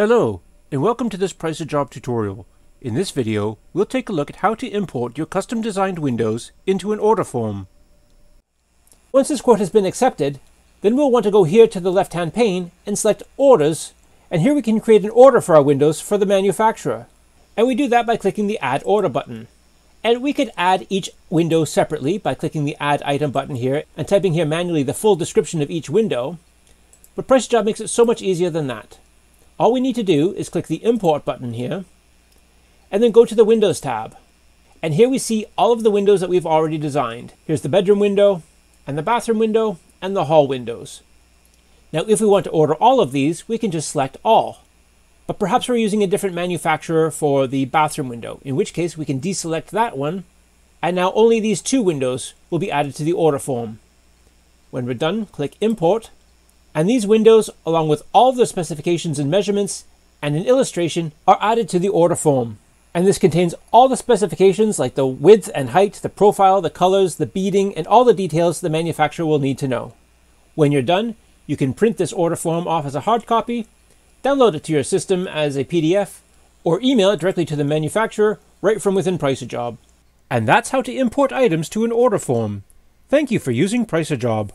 Hello, and welcome to this Price a Job tutorial. In this video, we'll take a look at how to import your custom designed windows into an order form. Once this quote has been accepted, then we'll want to go here to the left-hand pane and select Orders, and here we can create an order for our windows for the manufacturer. And we do that by clicking the Add Order button. And we could add each window separately by clicking the Add Item button here and typing here manually the full description of each window. But Price Job makes it so much easier than that. All we need to do is click the Import button here, and then go to the Windows tab. And here we see all of the windows that we've already designed. Here's the bedroom window, and the bathroom window, and the hall windows. Now if we want to order all of these, we can just select all. But perhaps we're using a different manufacturer for the bathroom window, in which case we can deselect that one, and now only these two windows will be added to the order form. When we're done, click Import, and these windows, along with all the specifications and measurements and an illustration, are added to the order form. And this contains all the specifications like the width and height, the profile, the colors, the beading, and all the details the manufacturer will need to know. When you're done, you can print this order form off as a hard copy, download it to your system as a PDF, or email it directly to the manufacturer right from within Price a Job. And that's how to import items to an order form. Thank you for using Price a Job.